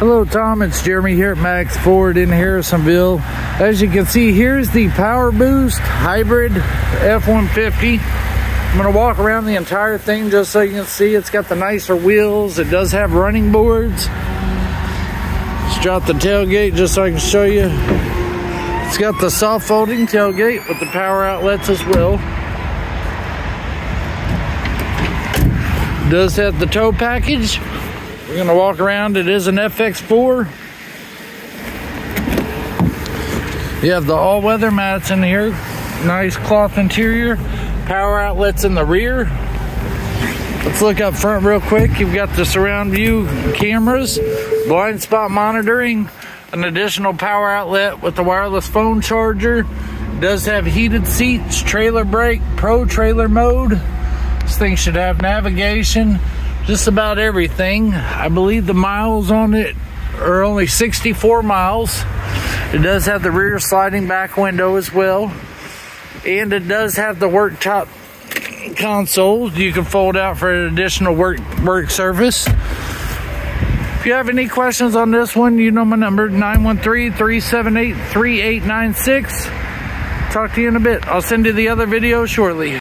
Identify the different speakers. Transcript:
Speaker 1: Hello, Tom. It's Jeremy here at Max Ford in Harrisonville. As you can see, here's the Power Boost Hybrid F-150. I'm going to walk around the entire thing just so you can see. It's got the nicer wheels. It does have running boards. Let's drop the tailgate just so I can show you. It's got the soft folding tailgate with the power outlets as well. It does have the tow package. We're gonna walk around. It is an FX4. You have the all-weather mats in here. Nice cloth interior. Power outlets in the rear. Let's look up front real quick. You've got the surround view cameras, blind spot monitoring, an additional power outlet with the wireless phone charger. Does have heated seats, trailer brake, pro trailer mode. This thing should have navigation, just about everything. I believe the miles on it are only 64 miles. It does have the rear sliding back window as well. And it does have the worktop console you can fold out for an additional work work surface. If you have any questions on this one, you know my number 913-378-3896. Talk to you in a bit. I'll send you the other video shortly.